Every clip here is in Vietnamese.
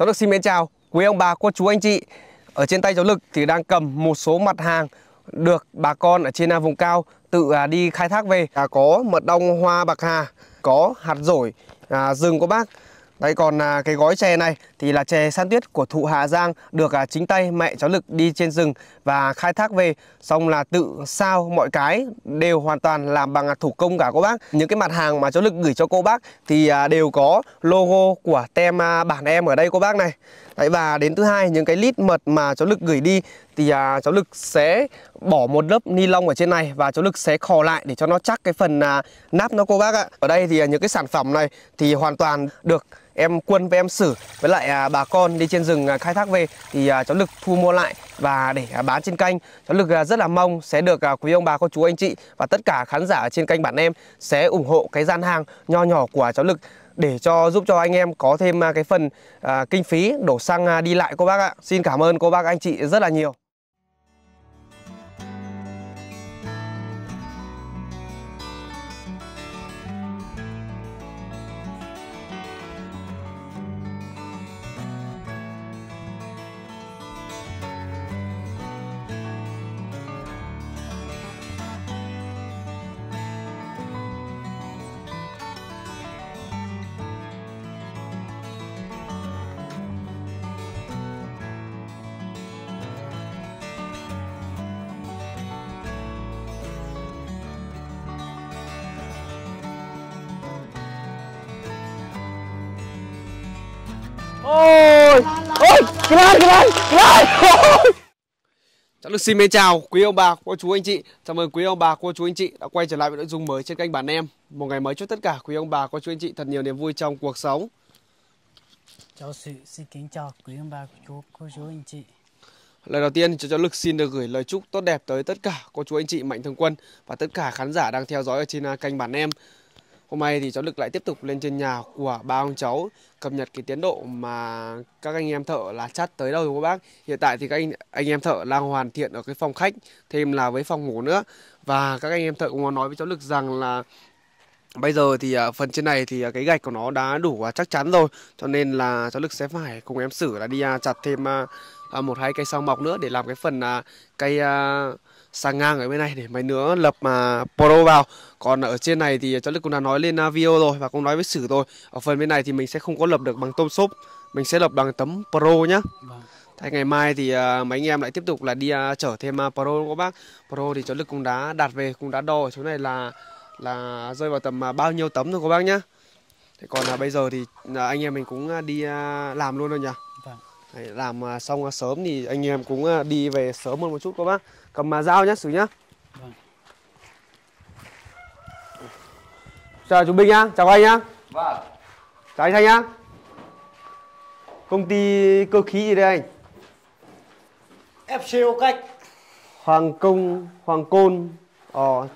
cháu Lực xin mến chào quý ông bà, cô chú, anh chị. Ở trên tay cháu Lực thì đang cầm một số mặt hàng được bà con ở trên à, vùng cao tự à, đi khai thác về. À, có mật ong hoa bạc hà, có hạt rổi, à, rừng của bác. Đấy còn à, cái gói chè này thì là chè san tuyết của thụ Hà Giang được à, chính tay mẹ cháu Lực đi trên rừng và khai thác về xong là tự sao mọi cái đều hoàn toàn làm bằng à, thủ công cả cô bác. Những cái mặt hàng mà cháu Lực gửi cho cô bác thì à, đều có logo của tem à, bản em ở đây cô bác này. Đấy và đến thứ hai những cái lít mật mà cháu Lực gửi đi thì à, cháu Lực sẽ bỏ một lớp ni lông ở trên này và cháu Lực sẽ khò lại để cho nó chắc cái phần à, nắp nó cô bác ạ. Ở đây thì à, những cái sản phẩm này thì hoàn toàn được em quân với em sử với lại à, bà con đi trên rừng à, khai thác về thì à, cháu Lực thu mua lại và để à, bán trên kênh. Cháu Lực à, rất là mong sẽ được à, quý ông bà cô chú anh chị và tất cả khán giả ở trên kênh bản em sẽ ủng hộ cái gian hàng nho nhỏ của cháu Lực để cho giúp cho anh em có thêm à, cái phần à, kinh phí đổ xăng à, đi lại cô bác ạ. Xin cảm ơn cô bác anh chị rất là nhiều. Ôi, ôi, cái này, cái này, cái. Ôi. Cháu được xin mến chào quý ông bà, cô chú anh chị. Chào mừng quý ông bà, cô chú anh chị đã quay trở lại với nội dung mới trên kênh bản em. Một ngày mới chúc tất cả quý ông bà, cô chú anh chị thật nhiều niềm vui trong cuộc sống. Cháu sự xin kính chào quý ông bà, chú, cô chú anh chị. Lời đầu tiên, cháu Lực xin được gửi lời chúc tốt đẹp tới tất cả cô chú anh chị Mạnh Thường Quân và tất cả khán giả đang theo dõi ở trên à, kênh bản em. Hôm nay thì cháu Lực lại tiếp tục lên trên nhà của ba ông cháu, cập nhật cái tiến độ mà các anh em thợ là chắt tới đâu rồi các bác. Hiện tại thì các anh anh em thợ đang hoàn thiện ở cái phòng khách, thêm là với phòng ngủ nữa. Và các anh em thợ cũng có nói với cháu Lực rằng là Bây giờ thì à, phần trên này thì à, cái gạch của nó đã đủ à, chắc chắn rồi Cho nên là cháu Lực sẽ phải cùng em Sử là đi chặt thêm một hai cây sao mọc nữa để làm cái phần cây sang ngang ở bên này để mấy nữa lập mà pro vào. Còn ở trên này thì cháu Lực cũng đã nói lên à, video rồi và cũng nói với Sử rồi. Ở phần bên này thì mình sẽ không có lập được bằng tôm xốp mình sẽ lập bằng tấm pro nhá. Vâng. Thế ngày mai thì à, mấy anh em lại tiếp tục là đi à, chở thêm à, pro các bác? Pro thì cháu Lực cũng đã đặt về cũng đã đo ở chỗ này là là rơi vào tầm à, bao nhiêu tấm rồi các bác nhá. Thế còn à, bây giờ thì à, anh em mình cũng à, đi à, làm luôn rồi nhỉ. Đấy, làm à, xong à, sớm thì anh em cũng à, đi về sớm hơn một chút các bác. Cầm mà dao nhá Sử nhá. Vâng. chào chú Bình nhá chào anh nhá. Vâng, chào anh Thanh nhá. Công ty cơ khí gì đây anh? FCO cách. Hoàng Công Hoàng Côn. Ờ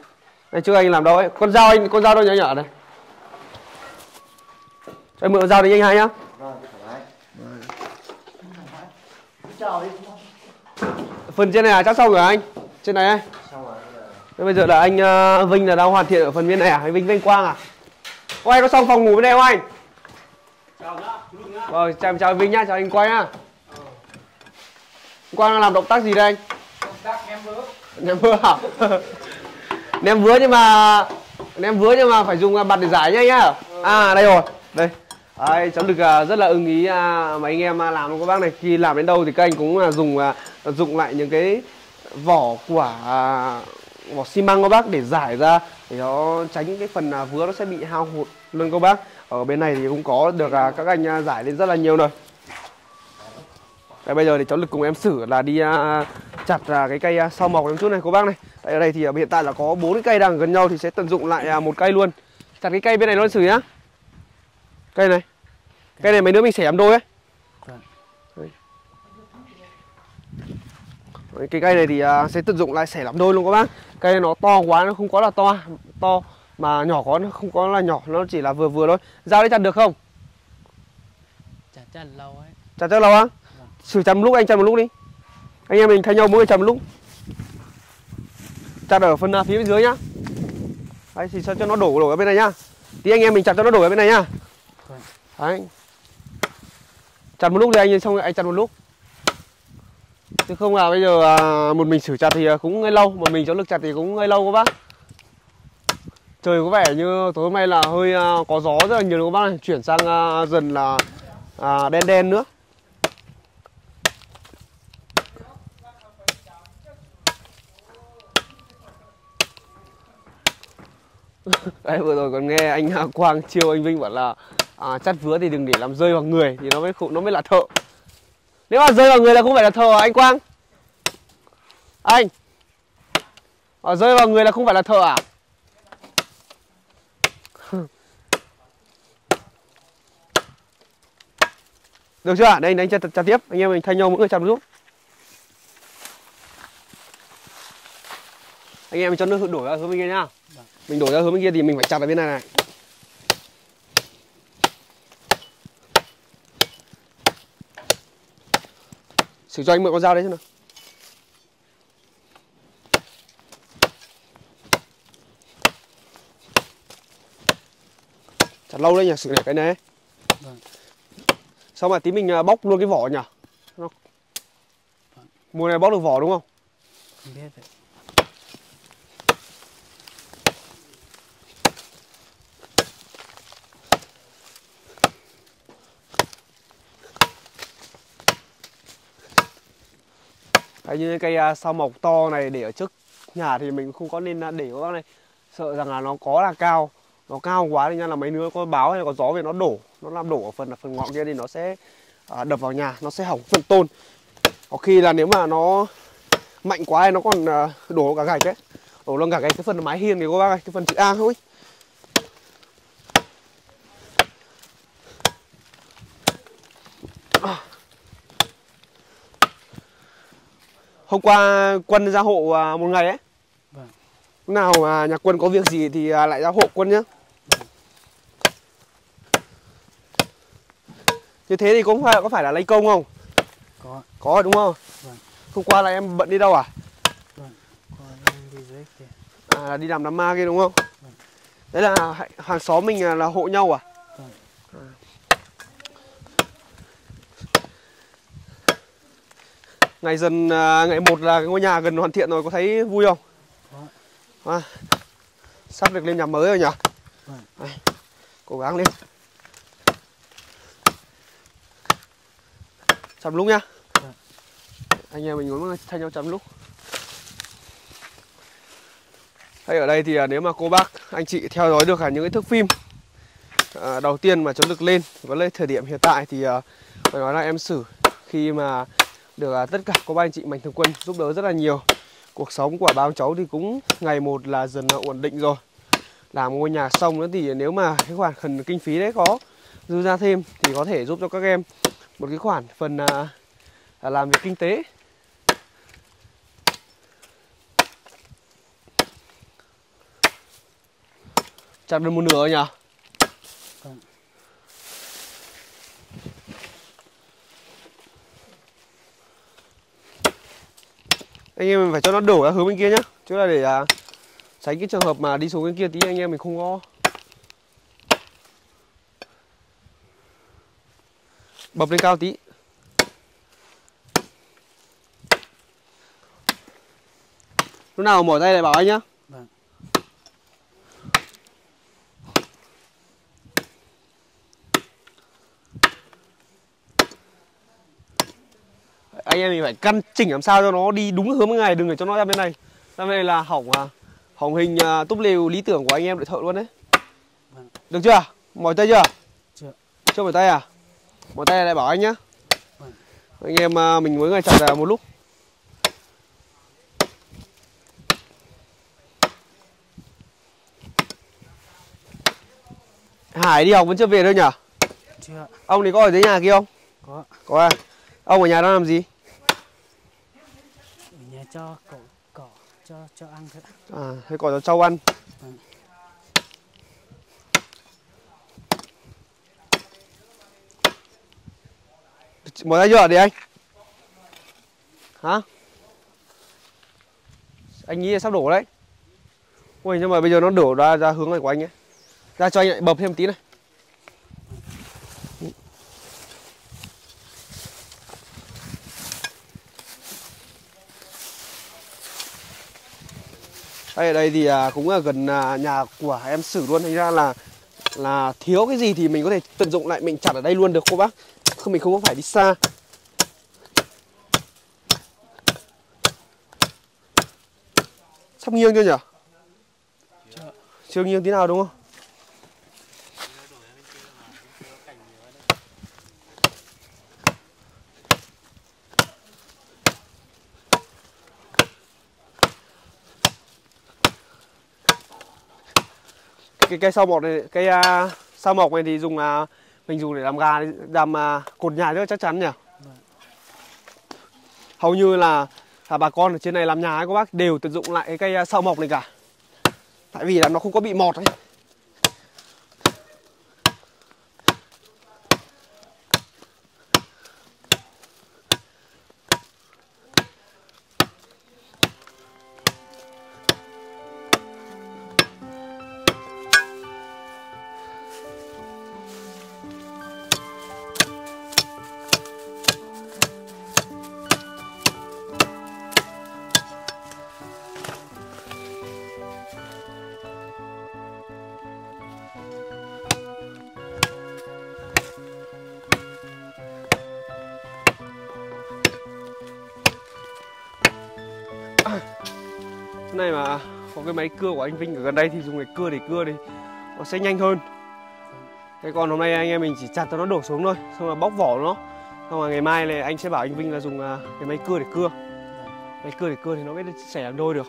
đây trước anh làm đâu ấy? Con dao anh con dao đâu nhỏ nhỏ này cho anh mượn dao đi anh hai nhá Vâng, thoải mái Chào đi phần trên này là chắc xong rồi anh trên này ấy Xong rồi Thế bây giờ là anh ờ, Vinh là đang hoàn thiện ở phần bên này à? Anh Vinh Vinh Quang à? Ô anh có xong phòng ngủ bên đây không anh? Chào nhá, nhá. Vâng, chào, chào Vinh nhá, chào anh Quang nhá Anh Quang đang làm động tác gì đây anh? Công tác em vỡ. Ném vứa hả? Ném vứa nhưng mà Ném vứa nhưng mà phải dùng bạt để giải nhá anh nhá À đây rồi, đây Đấy, cháu được à, rất là ưng ý à, mấy anh em à, làm của các bác này Khi làm đến đâu thì các anh cũng dùng dụng lại những cái vỏ quả vỏ xi măng các bác để giải ra để nó tránh cái phần vứa nó sẽ bị hao hụt luôn các bác. Ở bên này thì cũng có được các anh giải lên rất là nhiều rồi. Đấy, bây giờ thì cháu lực cùng em xử là đi chặt cái cây sau mọc em chút này cô bác này. Tại ở đây thì hiện tại là có bốn cái cây đang gần nhau thì sẽ tận dụng lại một cây luôn. Chặt cái cây bên này luôn xử nhá. Cây này cây này mấy đứa mình xẻ làm đôi ấy Vâng. Đấy. Đấy, cái cây này thì à, sẽ tận dụng lại xẻ làm đôi luôn các bác. Cây này nó to quá nó không có là to to mà nhỏ có nó không có là nhỏ nó chỉ là vừa vừa thôi. Dao đấy chặt được không? Chả chả lâu ấy. chặt chắc lâu á? Xử chặt một lúc anh chặt một lúc đi. Anh em mình thay nhau mỗi người chặt một lúc. Chặt ở phần à, phía bên dưới nhá. Đấy thì cho, cho nó đổ đổ ở bên này nhá. Tí anh em mình chặt cho nó đổ ở bên này nhá. Vâng. đấy chặt một lúc thì anh xong rồi anh chặt một lúc. Chứ không là bây giờ à, một mình xử chặt thì cũng hơi lâu một mình cho lực chặt thì cũng hơi lâu các bác. Trời có vẻ như tối hôm nay là hơi à, có gió rất là nhiều các bác này? Chuyển sang à, dần là à, đen đen nữa. Đấy vừa rồi còn nghe anh Quang chiêu anh Vinh bảo là à, chắt vứa thì đừng để làm rơi vào người thì nó mới nó mới là thợ. Nếu mà rơi vào người là không phải là thợ à, anh Quang? Anh. À, rơi vào người là không phải là thợ à? Được chưa? Đây anh chặt, chặt tiếp, anh em mình thay nhau mỗi người chặt một lúc. Anh em mình cho nước đổ ra hướng bên kia nhá. Mình đổ ra hướng bên kia thì mình phải chặt ở bên này này. Sử cho anh mượn con dao đấy chứ nào. Chặt lâu đấy nhỉ, sử để cái này. Vâng. Xong mà tí mình à, bóc luôn cái vỏ nhỉ? Nó- Mùa này bóc được vỏ đúng không? không biết vậy Đấy, như cây à, sao mộc to này để ở trước nhà thì mình không có nên à, để các bác này. Sợ rằng là nó có là cao. Nó cao quá thì nha là mấy đứa có báo hay là có gió về nó đổ. Nó làm đổ ở phần ở phần ngọn kia thì nó sẽ à, đập vào nhà. Nó sẽ hỏng phần tôn. Có khi là nếu mà nó mạnh quá thì nó còn à, đổ cả gạch đấy đổ luôn cả cái cái phần mái hiên thì các bác ơi cái phần chữ A thôi. Hôm qua quân ra hộ à, một ngày ấy. Vâng. Lúc nào mà nhà quân có việc gì thì à, lại ra hộ quân nhá. Như thế thì cũng phải có phải là lấy công không? Có. Có đúng không? Vâng. hôm qua là em bận đi đâu à? Có đang đi dưới kia. À là đi làm đám ma kia đúng không? Vâng. đấy là hàng xóm mình à, là hộ nhau à? Vâng. À. ngày dần à, ngày một là ngôi nhà gần hoàn thiện rồi có thấy vui không? Có à, sắp được lên nhà mới rồi nhỉ? Vâng. Đây, cố gắng lên. Chăm lúc nhá. Vâng. anh em mình muốn thay nhau chăm lúc. Hay ở đây thì à, nếu mà cô bác anh chị theo dõi được cả những cái thước phim à, đầu tiên mà chống lực lên với lại thời điểm hiện tại thì à, phải nói là em xử. Khi mà được à, tất cả các anh chị mạnh thường quân giúp đỡ rất là nhiều. Cuộc sống của ba ông cháu thì cũng ngày một là dần là ổn định rồi. Làm ngôi nhà xong nữa thì nếu mà cái khoản phần kinh phí đấy có dư ra thêm thì có thể giúp cho các em một cái khoản phần à, à làm việc kinh tế. Chặt được một nửa nhỉ Vâng anh em mình phải cho nó đổ ra hướng bên kia nhá. Chứ là để à, tránh cái trường hợp mà đi xuống bên kia tí anh em mình không có bập lên cao tí. Lúc nào mỏi tay lại bảo anh nhá Vâng anh em mình phải căn chỉnh làm sao cho nó đi đúng hướng bên này đừng để cho nó ra bên này ra bên này là hỏng à hỏng hình à, túp lều lý tưởng của anh em đội thợ luôn đấy Vâng. được chưa mỏi tay chưa Chưa. chưa mỏi tay à mỏi tay lại bảo anh nhá Vâng. anh em à, mình mỗi người chặt à, một lúc Hải đi học vẫn chưa về đâu nhỉ? chưa Ông thì có ở dưới nhà kia không? có Có à? Ông ở nhà đang làm gì? Cho cậu cỏ cho cho ăn thôi À, thế có cho trâu ăn. Vâng. Mở ra chưa đi anh? Hả? Anh nghĩ là sắp đổ đấy. Ui nhưng mà bây giờ nó đổ ra ra hướng này của anh ấy. Ra cho anh lại bập thêm tí này. Đây ở đây thì à, cũng là gần à, nhà của em sử luôn. Thành ra là là thiếu cái gì thì mình có thể tận dụng lại, mình chặt ở đây luôn được cô bác. Không, mình không có phải đi xa. Sắp nghiêng chưa nhỉ Chưa. chưa nghiêng tí nào đúng không? Cái cây sao mọc này cây uh, à, sao mọc này thì dùng uh, mình dùng để làm gà làm uh, cột nhà rất chắc chắn nhỉ? Hầu như là, à, bà con ở trên này làm nhà ấy các bác đều tận dụng lại cái cây sao mọc này cả. Tại vì là nó không có bị mọt ấy. Cái máy cưa của anh Vinh ở gần đây thì dùng cái cưa để cưa thì nó sẽ nhanh hơn. Thế còn hôm nay anh em mình chỉ chặt cho nó đổ xuống thôi, Xong là bóc vỏ nó. Xong là ngày mai này anh sẽ bảo anh Vinh là dùng à, cái máy cưa để cưa. Máy cưa để cưa thì nó mới xẻ làm đôi được.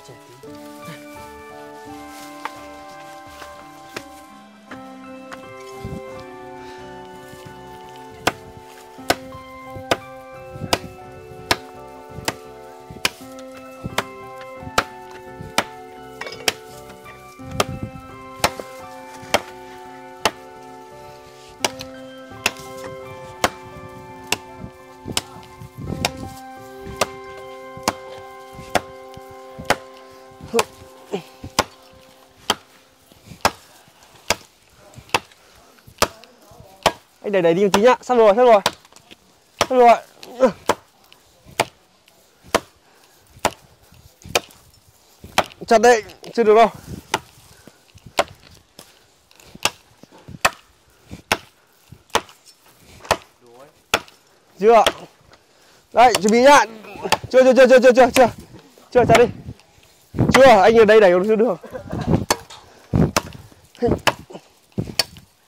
objective. Anh đẩy đẩy đi một tí nhá. Sắp rồi sắp rồi. Sắp rồi. Chặt đấy, Chưa được đâu. Chưa. Đây chuẩn bị nhá. Chưa chưa chưa chưa chưa chưa Chưa. Chưa, chặt đi. Chưa, anh ở đây đẩy còn chưa được.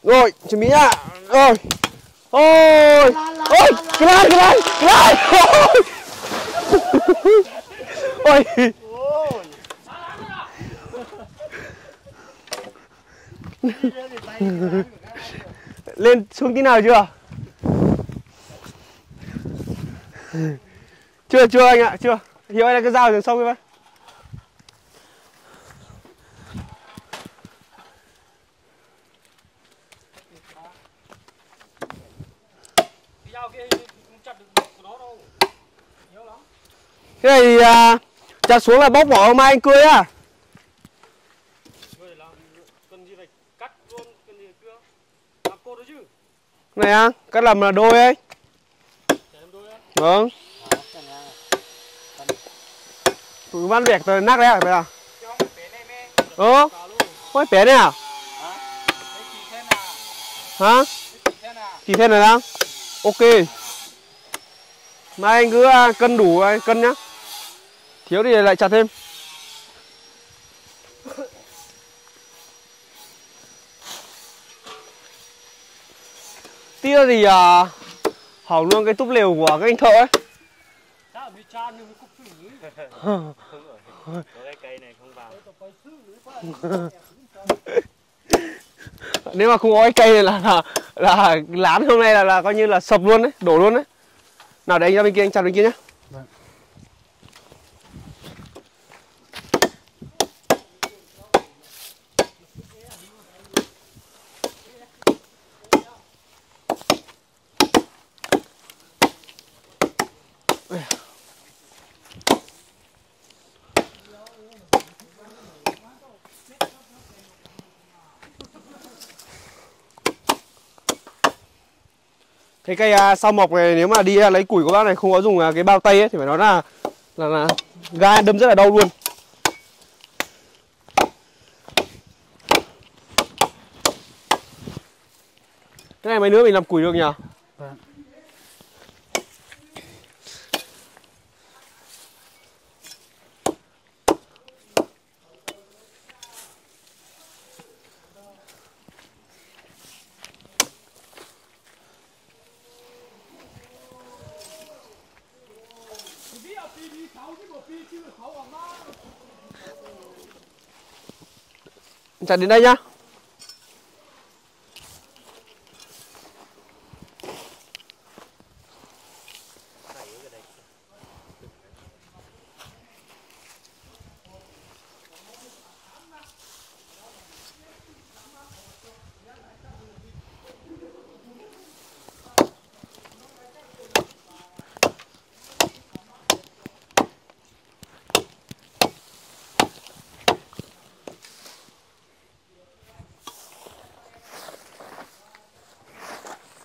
Rồi, chuẩn bị nhá. Rồi Ôi. Ôi Cái lan cái lan Cái lan Ôi. Lên xuống tí nào chưa? Chưa chưa anh ạ Chưa. Hiểu anh là cái dao rồi xong rồi bác Cái này thì à, chặt xuống là bóc vỏ mai anh cưới à này à, cắt làm là đôi ấy. Vâng. Tụi văn việc nắc đấy à bây à Ờ Ôi bé này à? Hả? Chỉ thế này đang Ok. Mai anh cứ à, cân đủ cân nhá Thiếu thì lại chặt thêm. Tia thì à, hỏng luôn cái túp lều của các anh thợ ấy. Nếu mà không có cái cây này là, là là lán hôm nay là, là coi như là sập luôn đấy đổ luôn đấy nào để anh ra bên kia anh chặt bên kia nhá. Cái cây sau mọc này nếu mà đi lấy củi của bác này không có dùng à, cái bao tay ấy thì phải nói là là, là gai đâm rất là đau luôn cái này mấy nữa mình làm củi được nhỉ Vâng. Chặt đến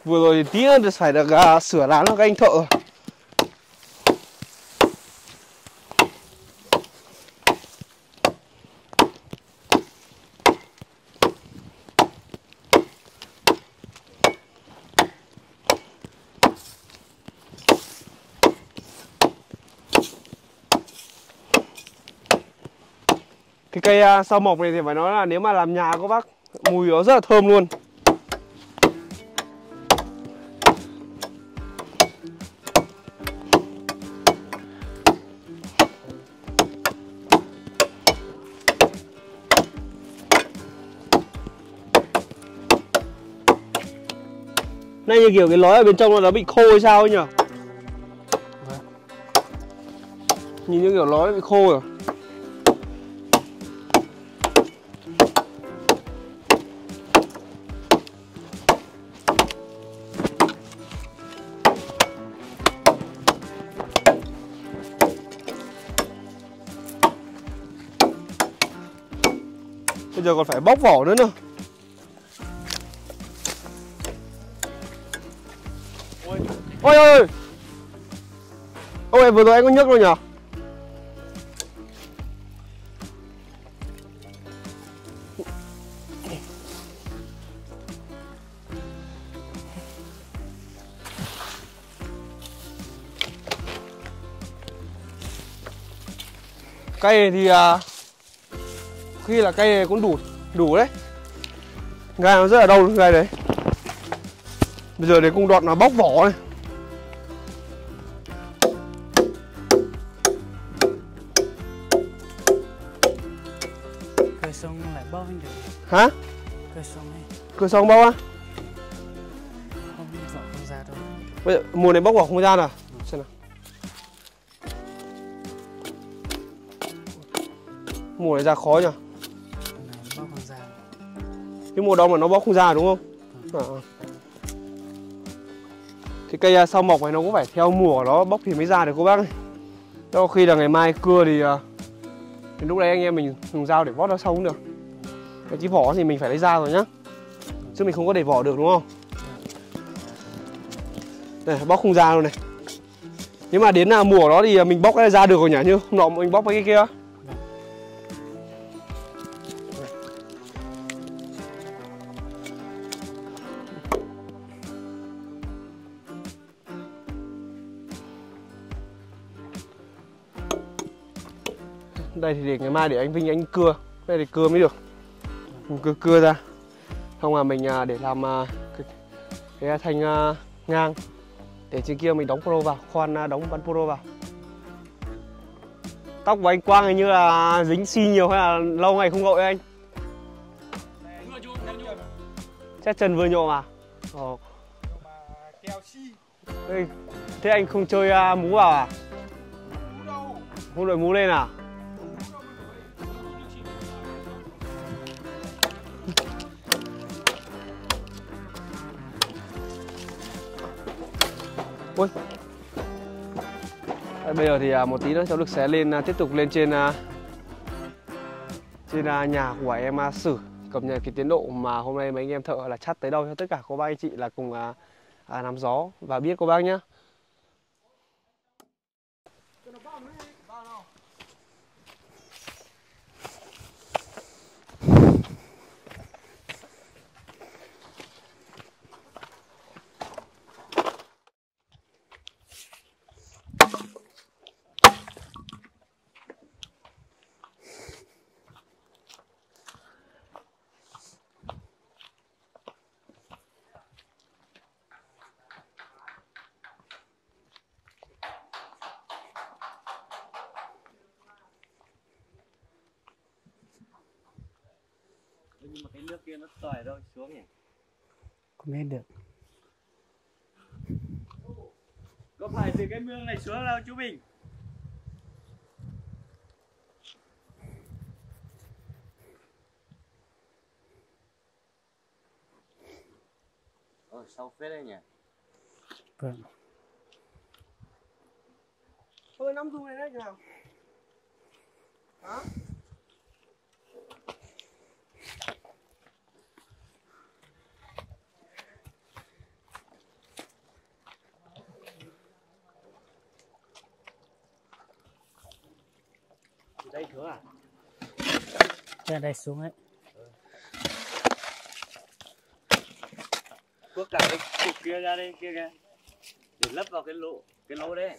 vừa rồi thì tí nữa phải được à, sửa lán cho các anh thợ rồi. cái cây à, sao mộc này thì phải nói là nếu mà làm nhà các bác mùi nó rất là thơm luôn Này như kiểu cái lói ở bên trong nó bị khô hay sao ấy nhỉ? Nhìn như kiểu lói bị khô rồi Bây giờ còn phải bóc vỏ nữa nữa Ôi ôi ôi. Ôi vừa rồi anh có nhức rồi nhỉ Cây thì à, khi là cây này cũng đủ đủ đấy. Gai nó rất là đau gai đấy. Bây giờ để cung đoạn nó bóc vỏ này. Cười xong ấy cửa xong bao á? Không vỏ không ra đâu. Bây giờ mùa này bóc vỏ không ra nào. Xem nào. Mùa này ra khó nhỉ? Cái này mùa đông mà nó bóc không ra đúng không? À. thì cây à, sau mọc này nó cũng phải theo mùa của nó bóc thì mới ra được cô bác ơi. Đâu khi là ngày mai cưa thì, à, thì lúc đấy anh em mình dùng dao để vót nó sau cũng được cái tí vỏ thì mình phải lấy ra rồi nhá. Chứ mình không có để vỏ được, đúng không? Đây, bóc không ra luôn này. Nhưng mà đến là mùa đó thì à, mình bóc cái ra được rồi nhỉ? Như hôm nọ mình bóc cái kia. Đây thì để ngày mai để anh Vinh, anh cưa. Đây thì cưa mới được cưa cưa ra xong là mình à, để làm à, cái, cái thanh à, ngang để trên kia mình đóng pro vào khoan à, đóng bắn pro vào tóc của anh Quang hình như là dính xi nhiều hay là lâu ngày không gội anh chắc chân vừa nhộ mà Ồ. thế anh không chơi à, mú vào à? mũ Không đội mú lên à? Ui. Đấy, bây giờ thì à, một tí nữa cháu được sẽ lên à, tiếp tục lên trên à, trên nhà của em Sử cập nhật cái tiến độ mà hôm nay mấy anh em thợ là chắt tới đâu cho tất cả cô bác anh chị là cùng à, à, nắm gió và biết cô bác nhé. nhưng mà cái nước kia nó tỏi đâu xuống nhỉ? Không biết được. Có phải từ cái mương này xuống đâu chú Bình? Ờ sâu phết đấy nhỉ? Vâng. Hơi nắm thùng này đấy nào. Hả? Đây xuống à? Ra đây xuống ấy. Cuốc cả cái cục kia ra đây kia kìa. Để lấp vào cái lỗ cái lỗ Đấy.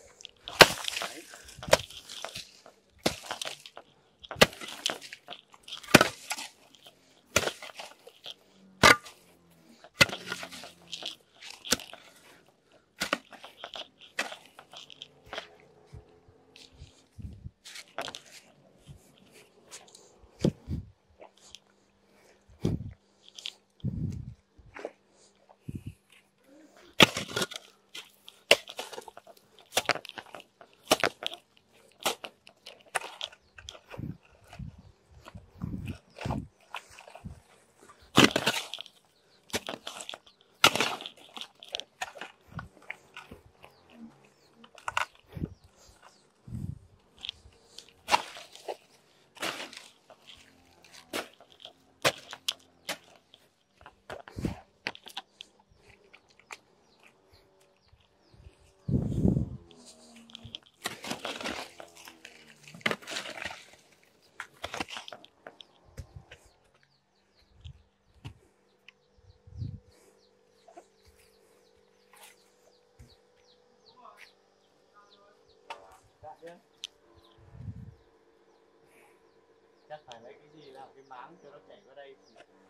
Chắc phải lấy cái gì làm cái máng cho nó chảy qua đây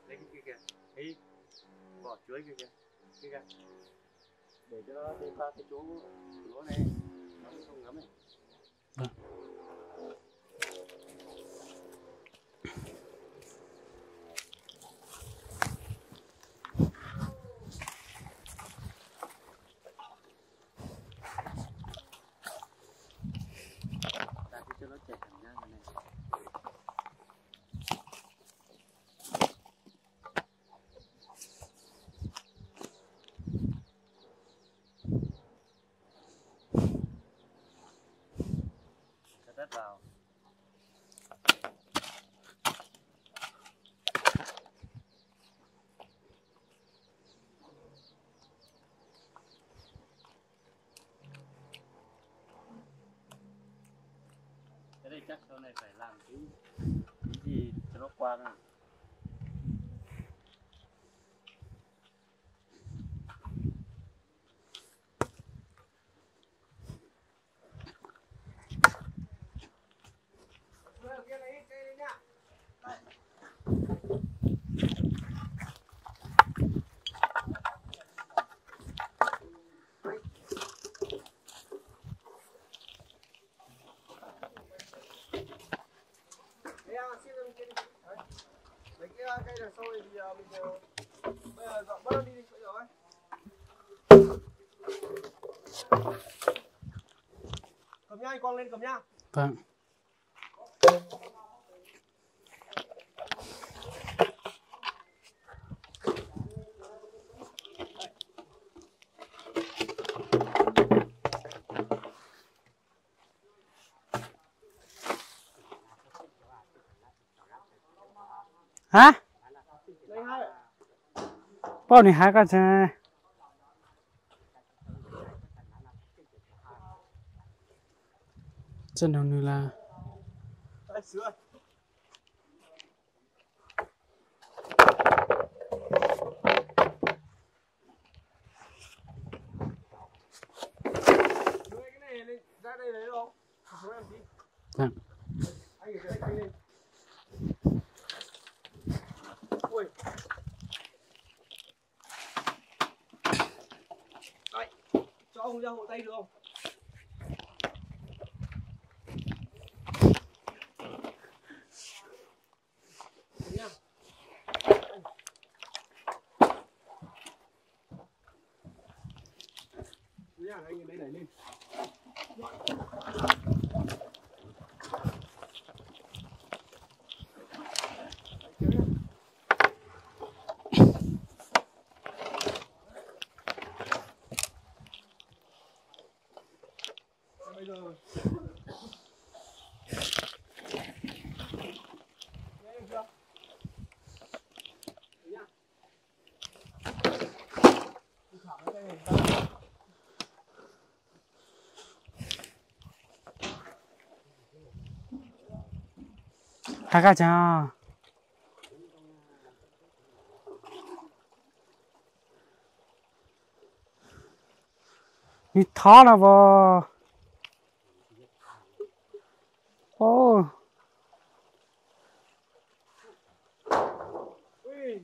lấy cái kia kìa. Cái vỏ chuối kia kìa. Kia kìa. Để cho nó đi qua cái chỗ lỗ này. Nó không ngấm này. Cứ cho nó chảy thẳng ra này chắc sau này phải làm cái cái gì cho nó qua à này Thế à, xin lên kia đi. Đấy. Mấy cái cây đằng sau này thì à, mình ờ, bây giờ dọn bớt đi đi, bây giờ ấy. cầm nha anh con lên cầm nha vâng hả bao nhiêu hai cái chứ chân đâu nữa là Đây, sữa Đưa cái này lên, ra đây lấy không? Số em tí. Vâng. Anh gửi cho anh lên. Ui. Đây, cho ông ra hộ tay được không? Thế nhá. Thế nhá, anh lấy đẩy lên. Bây giờ Nghe em chưa? Thế nhá. Đi thẳng cái này ra. Hai cái chứ đi thó là vào ô Ui.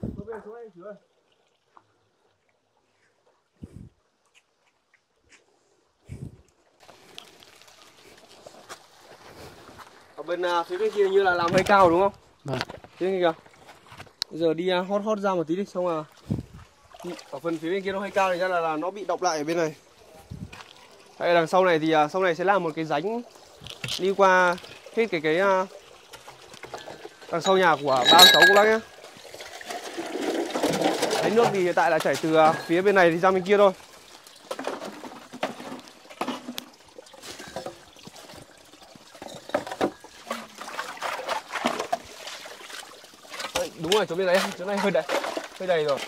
Xuống bên xuống anh chú ơi. À, phía bên kia như là làm hơi cao đúng không? Vâng. Kia kìa. Bây giờ đi à, hót hót ra một tí đi xong à. Ở phần phía bên kia nó hơi cao thì ra là, là nó bị đọc lại ở bên này. Đây đằng sau này thì à, sau này sẽ làm một cái rãnh đi qua hết cái cái đằng sau nhà của ba cháu cô bác nhé Đấy nước thì hiện tại là chảy từ phía bên này thì ra bên kia thôi Đấy, đúng rồi chỗ bên đấy chỗ này hơi đầy hơi đầy rồi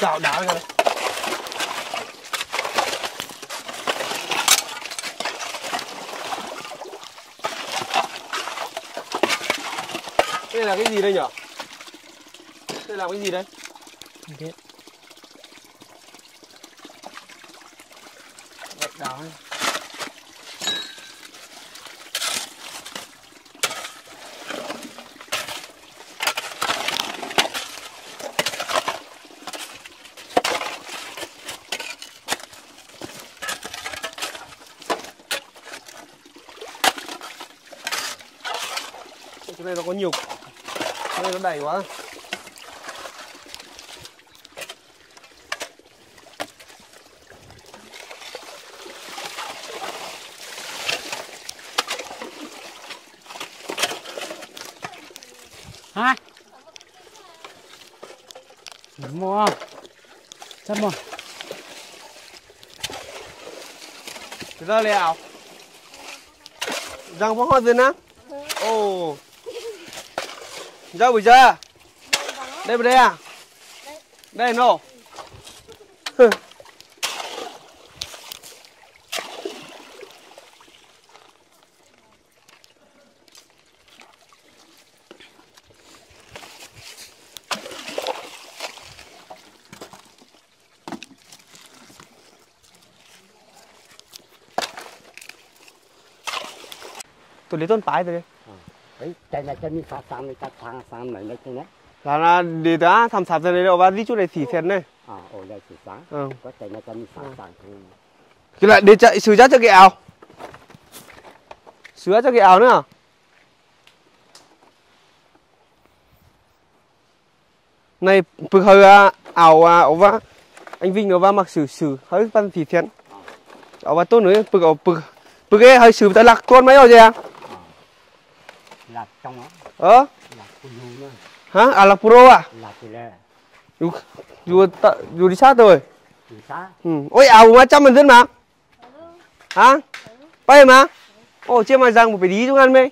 chảo đá ra đây Đây là cái gì đây nhở? Đây là cái gì đây? biết Gạch đá này. Cái này nó có nhiều Cái này nó đầy quá. Hả? Mua chắc mua? Ra lèo Răng phong hoa dân á Ồ ra bây giờ à? Đây vào đây à? Đây nó Tôi lấy tôn pái rồi cái này cái này phát này cắt sang sang này này cái này là để đã thăm sạp ra đây đâu và đi chỗ này xỉ sen đây à ở đây xỉ sáng ừ. Ờ. có cái này cái này phát ờ. sang cái lại để chạy sửa cho cái áo. Sửa cho cái áo nữa. Này vừa hơi ảo à ảo và anh Vinh ở va mặc xử xử hơi văn thị thiện ảo và tốt nữa vừa ảo vừa bực ấy hơi xử tại lạc con mấy rồi gì lạc trong đó. Ờ lạc nữa hả? À lạc pro à lạc thì là dù dù ta- dù đi sát rồi. Từ xa ừ. ôi ảo mà trăm mình dân mà. Hả? Bay mà. Ồ chia mà rằng một phải đi chúng ăn mê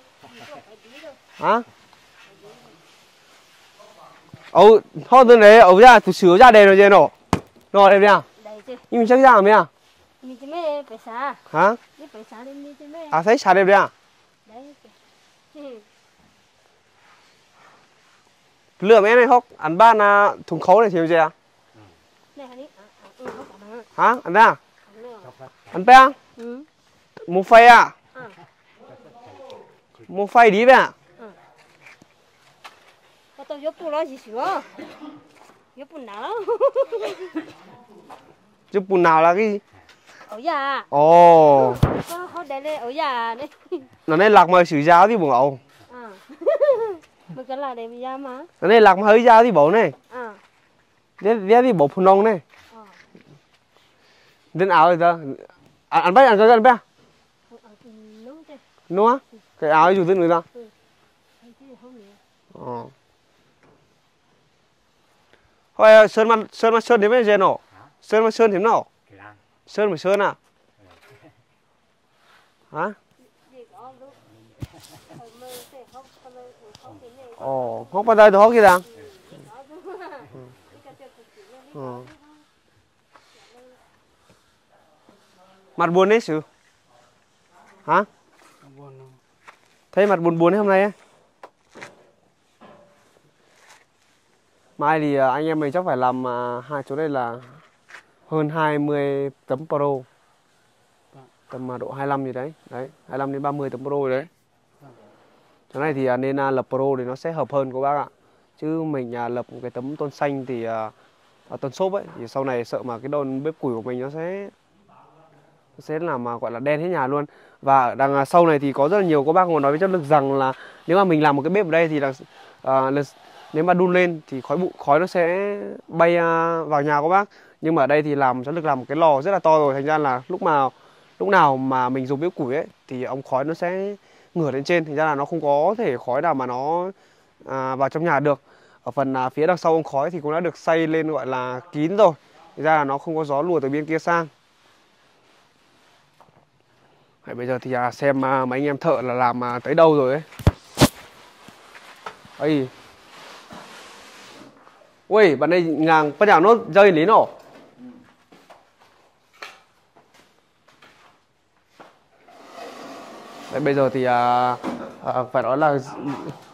hả? Ồ thôi tôi này ồ ra tôi sửa ra đây rồi gì nọ nọ đây nha đây chứ. Nhưng mình chắc ra mày à? Mi chứ mẹ phải xa hả? Đi phải xa đi chứ mẹ à thấy xả đẹp đấy à đấy Ừ. lừa mấy này hốc? Ăn ba là thùng khấu này thiếu gì à này hả đi à, à, ừ, hả? Được. ăn pe à? Ừ. Mua phay à? Ừ. mua đi tôi lo gì sửa? Giúp tôi nào chứ bùn nào là cái gì? Ở nhà ồ. Có có để đây ở nhà đấy. Nó nên lạc mà sử giáo thì bụng ẩu à mình cái là để bây giờ mà. Nó nên lạc mà hơi giáo thì bổ này. À Đế đế thì bổ phun nông này. Ờ. đến áo rồi ta ăn bay ăn cái ăn chứ. Đúng cái áo dù tên người ta. Nhỉ ờ. Thôi sơn mà sơn mà sơn đến bây giờ nọ sơn mà sơn thế nào sơn mà sơn à? Hả gì có lúc ở mơ sẽ không không 어, cái này ồ không bao giờ đó kia mặt buồn đấy sự hả? Thấy mặt buồn buồn hôm nay ấy. mai thì à, anh em mình chắc phải làm à, hai chỗ đây là hơn 20 tấm pro. Tầm à, độ 25 gì đấy. Đấy 25 đến 30 tấm pro rồi đấy chỗ này thì à, nên à, lập pro thì nó sẽ hợp hơn các bác ạ. Chứ mình à, lập một cái tấm tôn xanh thì à, tôn xốp ấy thì sau này sợ mà cái đồn bếp củi của mình nó sẽ nó sẽ làm mà gọi là đen hết nhà luôn. Và đằng sau này thì có rất là nhiều các bác còn nói với chất lực rằng là nếu mà mình làm một cái bếp ở đây thì là à, là- nếu mà đun lên thì khói bụi khói nó sẽ bay à, vào nhà các bác. Nhưng mà ở đây thì làm chất lực làm một cái lò rất là to rồi thành ra là lúc nào lúc nào mà mình dùng bếp củi ấy thì ống khói nó sẽ ngửa lên trên thành ra là nó không có thể khói nào mà nó à, vào trong nhà được. Ở phần à, phía đằng sau ống khói thì cũng đã được xây lên gọi là kín rồi. Thành ra là nó không có gió lùa từ bên kia sang. Đấy, bây giờ thì à, xem à, mấy anh em thợ là làm à, tới đâu rồi ấy. Ấy ui bạn đây ngang bắt đầu nó rơi lý nổ. Đấy, bây giờ thì à, à, phải nói là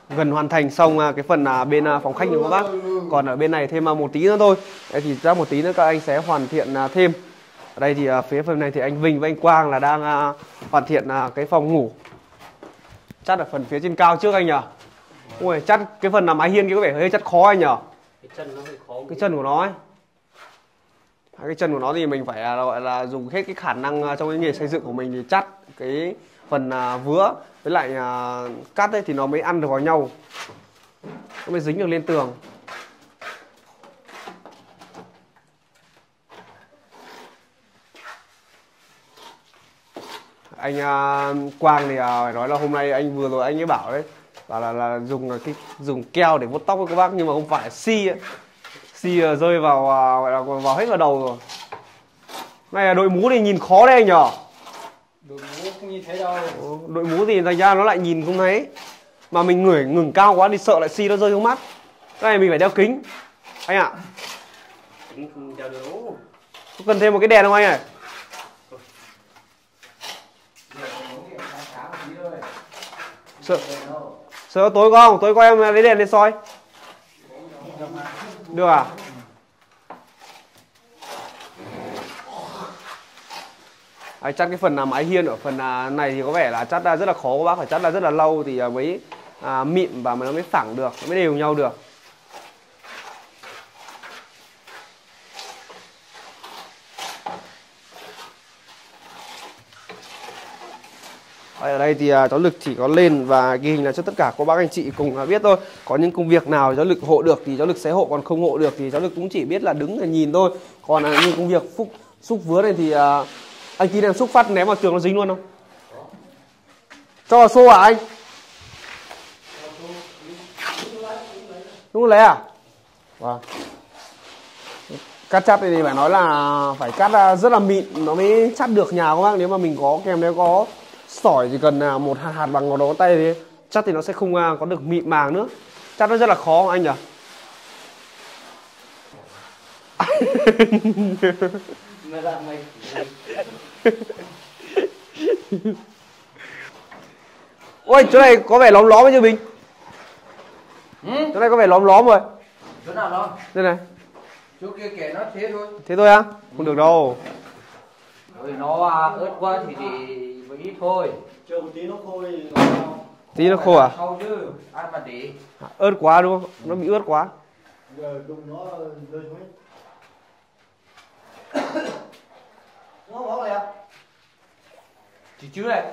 gần hoàn thành xong à, cái phần à, bên à, phòng khách rồi các bác? Còn ở bên này thêm à, một tí nữa thôi. Đấy, thì ra một tí nữa các anh sẽ hoàn thiện thêm. Ở đây thì phía phần này thì anh Vinh và anh Quang là đang hoàn thiện cái phòng ngủ. Chắt ở phần phía trên cao trước anh nhỉ ui chắt cái phần là mái hiên kia có vẻ hơi chắt khó anh nhỉ cái chân nó hơi khó. Cái chân của nó ấy. Cái chân của nó thì mình phải gọi là dùng hết cái khả năng trong cái nghề xây dựng của mình thì chắt cái phần à, vứa với lại à, cắt ấy thì nó mới ăn được vào nhau. Nó mới dính được lên tường. Anh à, Quang thì à, phải nói là hôm nay anh vừa rồi anh ấy bảo đấy bảo là, là dùng cái dùng keo để vuốt tóc với các bác nhưng mà không phải si ấy. si à, rơi vào à, gọi là vào hết vào đầu rồi. Này đội mũ thì nhìn khó đấy anh nhở. Đội mũ không nhìn thấy đâu. Ồ, đội mũ thì thành ra nó lại nhìn không thấy. Mà mình ngửi ngừng cao quá thì sợ lại si nó rơi xuống mắt. Cái này mình phải đeo kính. Anh ạ. Tính không đeo được đâu. Có cần thêm một cái đèn không anh ơi sợ sợ tối có không? Tối có em lấy đèn lên soi. Được à Đấy, chắt cái phần là mái hiên ở phần à, này thì có vẻ là chắt ra rất là khó các bác phải chắt ra rất là lâu thì à, mới à, mịn và nó mới phẳng được mới đều nhau được. Ở đây thì à, cháu lực chỉ có lên và ghi hình là cho tất cả cô bác anh chị cùng à, biết thôi. Có những công việc nào cháu lực hộ được thì cháu lực sẽ hộ còn không hộ được thì cháu lực cũng chỉ biết là đứng là nhìn thôi. Còn à, như công việc phúc xúc vứa này thì à, anh kia em xúc phát ném vào tường nó dính luôn không? Cho vào xô à anh? Đúng lấy à? Vâng. Cắt chắp thì phải nói là phải cắt à, rất là mịn. Nó mới chắt được nhà các bác. Nếu mà mình có kèm nếu có sỏi chỉ cần là một hạt hạt bằng ngón đầu tay thì chắc thì nó sẽ không à, có được mịn màng nữa. Chắc nó rất là khó anh nhỉ? Dạ, ôi chỗ này có vẻ lóm lóm ấy chứ bình? Chỗ này có vẻ lóm lóm rồi. Chỗ nào đó đây này. Chỗ kia kể nó thế thôi. Thế thôi á? Không được đâu. Rồi nó à, ướt quá thì thì với ít thôi. Chờ một tí nó khô thì tí nó khô à? Sau chứ ăn mà để ớt quá đúng không? Nó bị ướt quá. Giờ đụng nó rơi xuống. nó bỏ lại à chỉ chứ này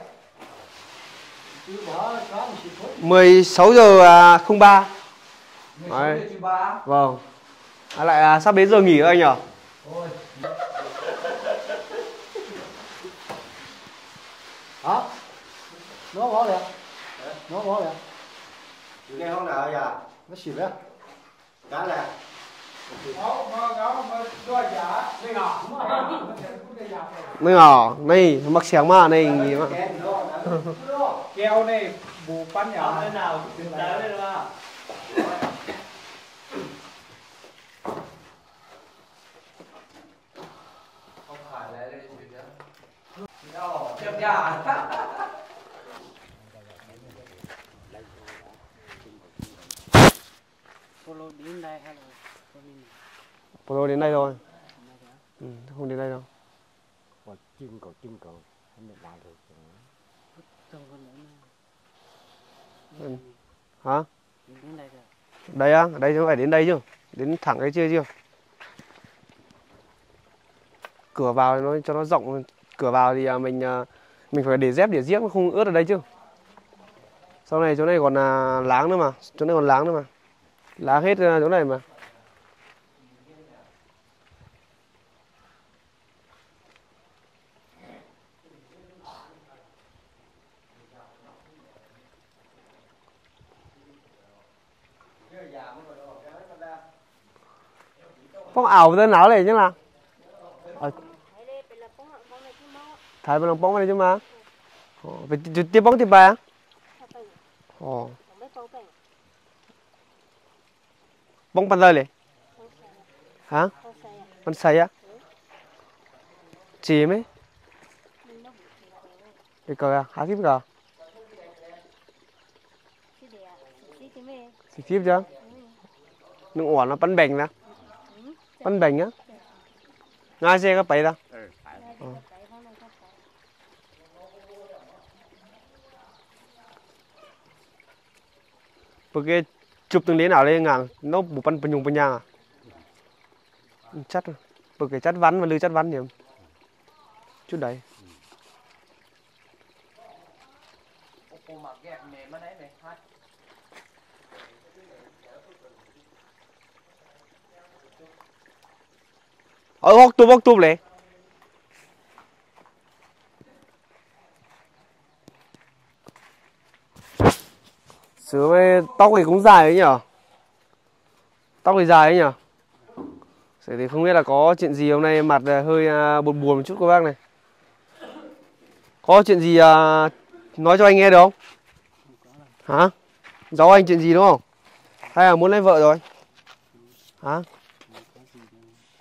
chứ bỏ cá một xịt thôi 16 giờ à, 03 Đấy. chứ ba. Vâng. À, lại à, sắp đến giờ nghỉ rồi anh nhỉ hả? Nó bỏ lại nó bỏ lại nghe không nào giờ nó xịt á cá là này ngỏ này mặc sáng mà này nghỉ mà. Keo này bù pan nhỏ thế nào? Tỉnh táo lên mà. Không phải là đây chuyện đó đâu? Tiếp nhà Polo đến đây là đi Polo đến đây thôi ừ, không đến đây đâu. Còn chim cầu chim cầu. Không được làm được Ừ. hả? Đây rồi á ở đây chứ phải đến đây chứ. Đến thẳng cái chưa chưa cửa vào nó cho nó rộng. Cửa vào thì à, mình à, mình phải để dép để giếc nó không ướt ở đây chứ. Sau này chỗ này còn là láng nữa mà. Chỗ này còn láng nữa mà. Láng hết à, chỗ này mà phong ảo tên ảo này chứ là Thấy đây phải là bóng hạng bóng này chứ máu thái bằng lòng bóng này chứ mà. Ồ, phải t- tiếp bóng tiếp Sao tay Ồ, cảnh bóng bàn rơi sai hả? À bàn say á. Chỉ mấy cái cờ à há kíp cờ à? Chứ thì kíp chưa nó ổn nó bắn bành ra bắn bành á? Ngay xe cái bậy ra Cái không này không phải porque chụp từng đến nào đây ngang nó bù bắn bắn nhung bắn nhang à? Chắc rồi porque chắc vắn và lư chắc vắn nhiều chút đấy cô mặc ghẹp mềm ở đấy mày hát ở bóc túp bóc túp này. Sửa với tóc thì cũng dài đấy nhở? Tóc thì dài đấy nhở? Sửa thì không biết là có chuyện gì hôm nay mặt à, hơi à, buồn buồn một chút các bác này. Có chuyện gì à, nói cho anh nghe được không? Hả? Giấu anh chuyện gì đúng không? Hay là muốn lấy vợ rồi? Hả?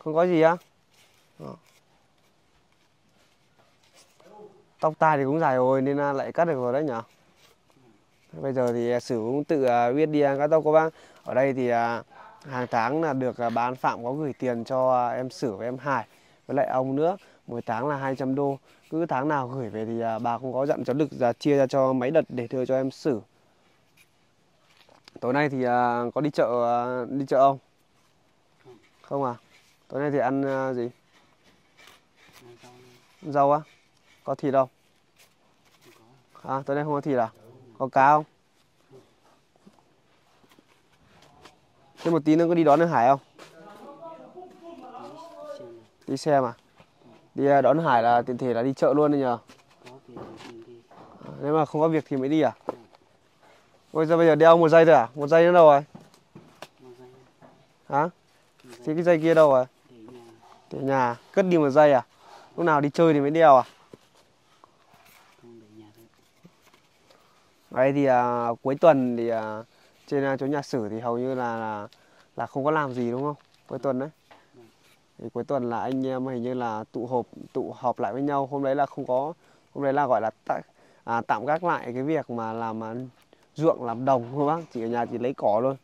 Không có gì á? À? Tóc tai thì cũng dài rồi nên là lại cắt được rồi đấy nhở? Bây giờ thì à, sử cũng tự biết đi cắt tóc cô bác. Ở đây thì à, hàng tháng là được à, bán phạm có gửi tiền cho em sử và em hải, với lại ông nữa. Mỗi tháng là 200 đô. Cứ tháng nào gửi về thì bà cũng có dặn cháu được là chia ra cho mấy đợt để đưa cho em sử. Tối nay thì có đi chợ đi chợ không? Không à? Tối nay thì ăn gì? Rau á? Có thịt không À, tối đây không có thịt à? Có cá không? Thế một tí nữa có đi đón được Hải không? Đi xe mà. Đi à, đón Hải là tiện thể là đi chợ luôn đấy nhờ. À, Nếu mà không có việc thì mới đi à? Ôi giờ bây giờ đeo một dây thôi à? Một dây nữa đâu rồi? Hả? Thế cái dây kia đâu rồi? Để nhà cất đi một dây à? Lúc nào đi chơi thì mới đeo à? không để nhà thôi Đấy thì à, cuối tuần thì à, trên à, chỗ nhà sử thì hầu như là, là là không có làm gì đúng không? Cuối tuần đấy. Thì cuối tuần là anh em hình như là tụ họp tụ họp lại với nhau. Hôm đấy là không có hôm đấy là gọi là tạ, à, tạm gác lại cái việc mà làm à, ruộng làm đồng thôi bác, chỉ ở nhà chỉ lấy cỏ thôi.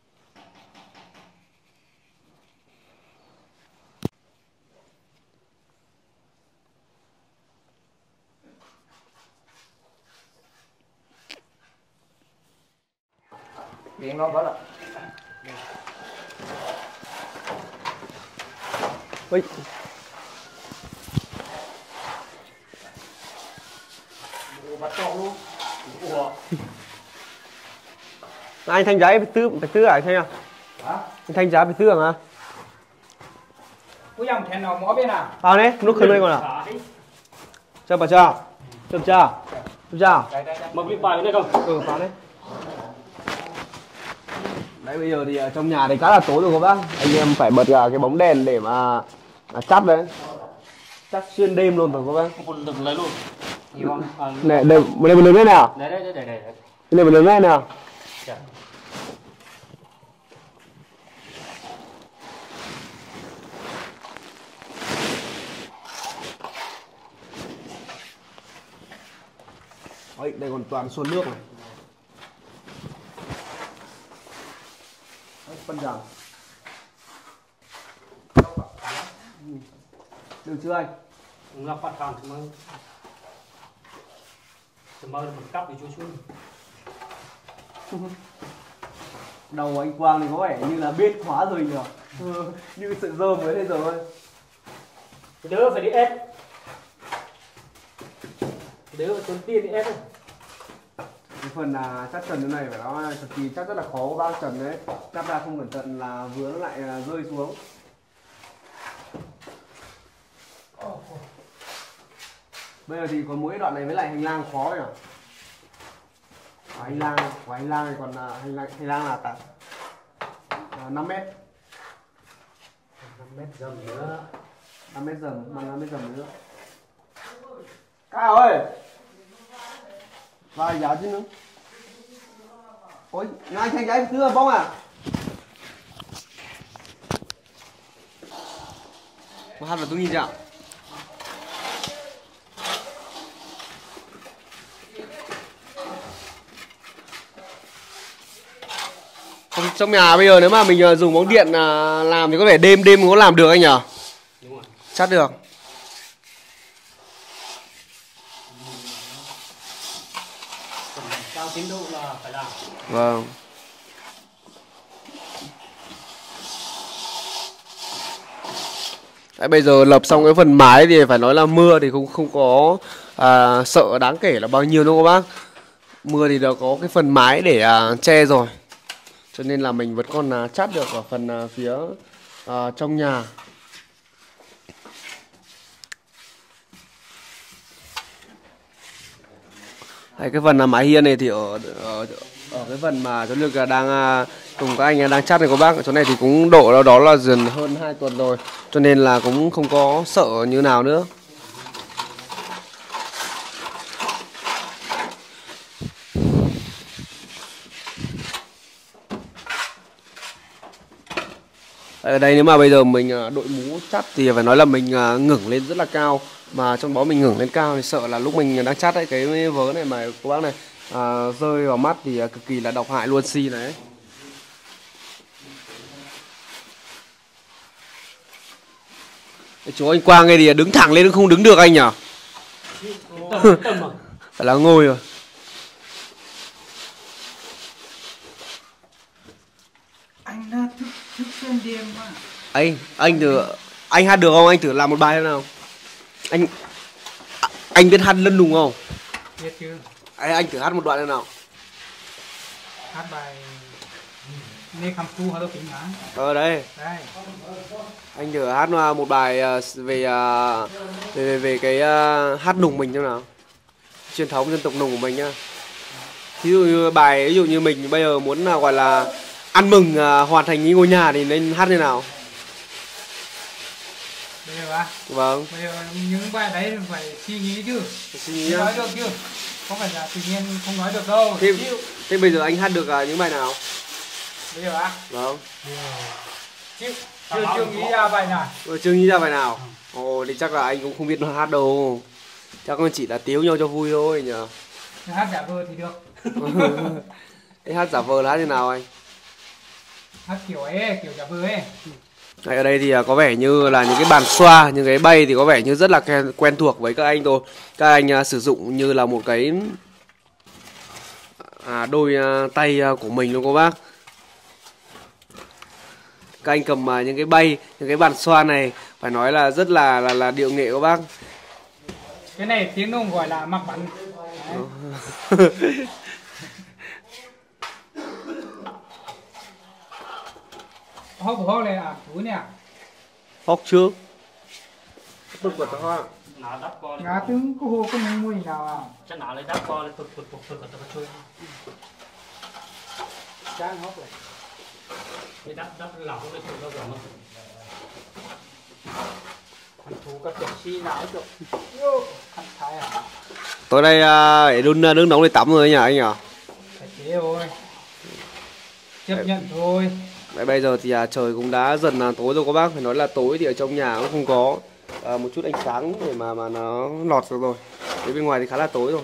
Điện nó có là Ui. bắt trộn luôn Anh thanh giấy phải tứ phải tứ à thanh à? hả Anh thanh giá phải tứ à có dòng thèn nào mó bên nào Vào đấy, lúc khơi đây còn à? Chào bà chào. Chào chào. Chào chào. Mập bị bài bên đây không? Ừ, vào đấy. Đấy bây giờ thì ở trong nhà thì khá là tối rồi các bác. Anh em phải bật cái bóng đèn để mà, mà chắt đấy. Chắt xuyên đêm luôn rồi các bác. Một lực lấy luôn. Không? À, Này, đây, một một lớn nào. đấy đấy đấy đấy. Đây một lớn nào. Dạ. Đấy, đây còn toàn xuân nước này. Giảng. Được chưa anh? Ngọc phát hàng thì mơ. Thì mơ một cắp thì chú chú. Đầu anh Quang thì có vẻ như là biết khóa rồi nhỉ? Ừ, như sợi rơm mới đây rồi. Đứa phải đi ép. Đứa tốn tiền đi ép. Cái phần là chắc trần như này phải nó cực kỳ chắc rất là khó bao trần đấy. Cắt ra không cẩn thận là vứa nó lại à, rơi xuống. Bây giờ thì còn mỗi đoạn này với lại hành lang khó nhỉ? À, hành lang của hành lang này còn là hành lang hành lang là tại à, 5 mét. 5 mét dầm nữa. 5 mét dầm bằng 5 mét dầm nữa. Cao ơi vài giá chứ nữa ôi ngay thành cái thưa bông à một hạt vào tôi nhìn Không, trong nhà bây giờ nếu mà mình ờ, dùng bóng điện à, làm thì có vẻ đêm đêm có làm được anh nhỉ? Đúng rồi. Chắc được. Còn cao tiến độ là phải làm. Vâng. Đấy, bây giờ lập xong cái phần mái thì phải nói là mưa thì cũng không có à, sợ đáng kể là bao nhiêu đâu các bác. Mưa thì đã có cái phần mái để à, che rồi. Cho nên là mình vẫn còn à, chát được ở phần à, phía à, trong nhà. Đấy, cái phần là mái hiên này thì ở ở, ở cái phần mà chỗ lực à, đang à, cùng các anh à, đang chắt này các bác ở chỗ này thì cũng độ đó, đó là dần hơn 2 tuần rồi cho nên là cũng không có sợ như nào nữa. Ở đây nếu mà bây giờ mình đội mũ chắt thì phải nói là mình ngẩng lên rất là cao mà trong đó mình ngẩng lên cao thì sợ là lúc mình đang chắt ấy cái vớ này mà các bác này à, rơi vào mắt thì à, cực kỳ là độc hại luôn xi này ấy. Chỗ anh Quang này thì đứng thẳng lên không đứng được anh nhỉ Tầm tầm phải là ngồi rồi. Anh đã thức thức xuyên đêm mà. Anh anh thử anh hát được không? Anh thử làm một bài thế nào. Anh à, anh biết hát lân đùng không? Biết chứ À, anh thử hát một đoạn nào hát bài Nê Khăm Tu Hà Đô Kính Hả? Ờ đây Đây. anh thử hát à, một bài à, về à, về về, về cái hát nùng mình xem nào truyền thống dân tộc nùng của mình nhá ví dụ như bài ví dụ như mình bây giờ muốn gọi là ăn mừng hoàn thành ngôi nhà thì nên hát như nào Bây giờ à? vâng Bây giờ những bài đấy phải suy nghĩ chứ. suy nghĩ nói được chứ. Không phải là tự nhiên không nói được đâu. thế, Chịu. thế bây giờ anh hát được à, những bài nào Bây giờ à? vâng Chịu. Chưa chưa nghĩ ra bài nào. Ờ, chưa nghĩ ra bài nào ồ thì chắc là anh cũng không biết hát đâu chắc còn chỉ là tiếu nhau cho vui thôi nhờ Hát giả vờ thì được. thế hát giả vờ là hát như nào anh Hát kiểu ấy, kiểu giả vờ ấy. Đấy, ở đây thì à, có vẻ như là những cái bàn xoa, những cái bay thì có vẻ như rất là quen, thuộc với các anh rồi. Các anh à, sử dụng như là một cái à, đôi à, tay của mình luôn các bác. Các anh cầm những cái bay, những cái bàn xoa này phải nói là rất là là, là điệu nghệ các bác. Cái này tiếng Nông gọi là mặc bắn. Của hốc này à, thú nè. Hóc trước. Bực bật hoa. nào đắp co Ngá tướng có hồ có mùi mùi nào à. chắc nào lấy đắp co lên tụt tụt tụt tụt tụt tụt Trang hốc này. cái đắp đắp lỏng lên tụt đâu rồi à. Tối nay à, để đun à, nước nóng để tắm rồi nhỉ anh nhỉ? Phải thế thôi. Chấp nhận thôi. Vậy bây giờ thì à, trời cũng đã dần là tối rồi các bác. Phải nói là tối thì ở trong nhà cũng không có à, một chút ánh sáng để mà mà nó lọt được rồi. Phía bên ngoài thì khá là tối rồi.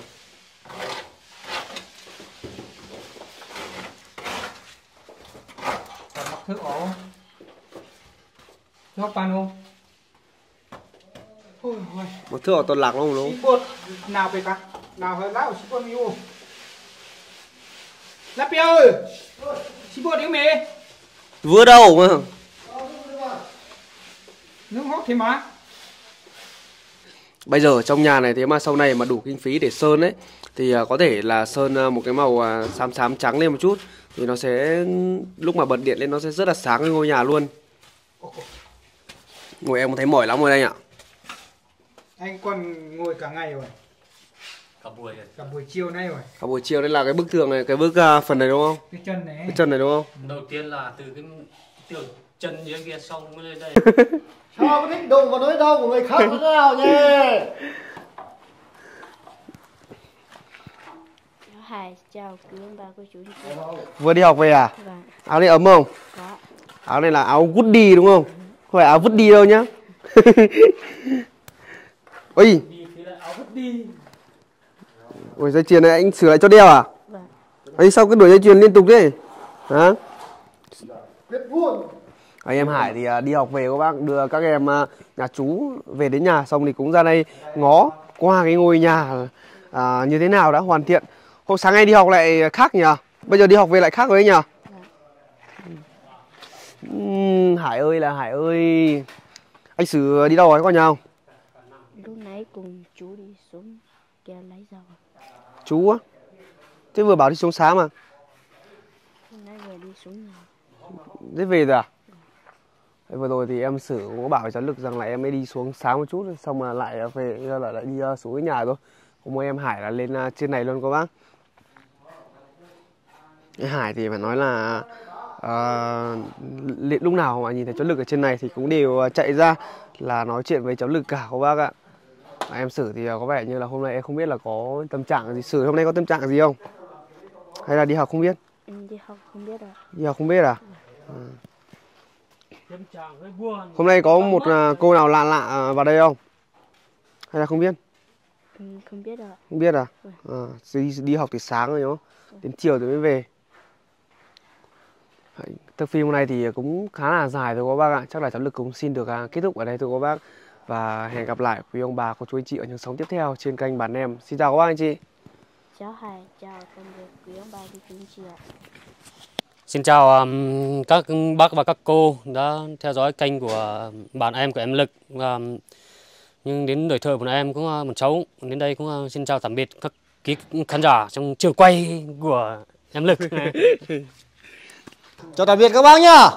Thức ổ. Thức pan không? Ôi ôi. Một thước ở toàn lạc luôn đúng bột nào về cả? Nào hơi lão xin bột miu lắp ơi! Xin bột đi mẹ Vừa đâu mà. Nước hót thì mà. Bây giờ trong nhà này thế mà sau này mà đủ kinh phí để sơn ấy Thì à, có thể là sơn à, một cái màu à, xám xám trắng lên một chút Thì nó sẽ lúc mà bật điện lên nó sẽ rất là sáng ngôi nhà luôn. Ngồi em cũng thấy mỏi lắm rồi đây ạ anh còn ngồi cả ngày rồi cả buổi rồi. cả buổi chiều nay rồi Cả buổi chiều đây là cái bức tường này, cái bức à, phần này đúng không? cái chân này Cái chân này đúng không? đầu tiên là từ cái tường chân dưới kia xong mới lên đây Sao có thích đụng vào nỗi đau của người khác thế nào nhỉ? Hai chào quý ông bà cô chú chị chị. Vừa đi học về à? Vâng, Áo này ấm không? có. Áo này là áo Woody đúng không? Không phải áo vứt đi đâu nhá. Ôi, đi thì lại áo vứt đi ôi dây chuyền này anh sửa lại cho đeo à? Vâng. Ấy sao cứ đổi dây chuyền liên tục thế? Hả? Vuông. Anh em Hải thì à, đi học về các bác đưa các em à, nhà chú về đến nhà xong thì cũng ra đây ngó qua cái ngôi nhà à, như thế nào đã hoàn thiện. Hôm sáng nay đi học lại khác nhỉ? Bây giờ đi học về lại khác rồi đấy nhỉ? Ừm, Hải ơi là Hải ơi. Anh Sử đi đâu rồi có nhà không? Lúc nãy cùng chú đi xuống kia lấy dầu. Chú á. Thế vừa bảo đi xuống xá mà. Lúc nãy vừa đi xuống nhà. Thế về rồi à? Thế vừa rồi thì em Sử cũng bảo với cháu Lực rằng là em mới đi xuống sáng một chút xong mà lại về lại lại đi uh, xuống cái nhà thôi. Hôm nay em Hải là lên uh, trên này luôn các bác. Hải thì phải nói là uh, lúc nào mà nhìn thấy cháu Lực ở trên này thì cũng đều chạy ra là nói chuyện với cháu Lực cả các bác ạ. Em Sử thì uh, có vẻ như là hôm nay em không biết là có tâm trạng gì. Sử hôm nay có tâm trạng gì không? Hay là đi học không biết? Ừ, đi học không biết ạ. Đi học không biết à? tâm trạng hơi buồn Hôm nay có một à, cô nào lạ lạ à, vào đây không? Hay là không biết? Ừ, không biết ạ. Không biết à? à đi, đi học từ sáng rồi không? Đến chiều rồi mới về. Tập phim hôm nay thì cũng khá là dài rồi các bác ạ. Chắc là cháu Lực cũng xin được à, kết thúc ở đây thôi các bác. Và hẹn gặp lại quý ông bà, cô chú anh chị ở những sống tiếp theo trên kênh Bản Em. Xin chào các bác anh chị. Cháu Hải chào tạm biệt quý ông bà cô chú chị ạ. Xin chào um, các bác và các cô đã theo dõi kênh của bạn em của em Lực. Um, nhưng đến đời thơ của em cũng uh, một cháu đến đây cũng uh, xin chào tạm biệt các cái khán giả trong trường quay của em lực Chào tạm biệt các bác nhá.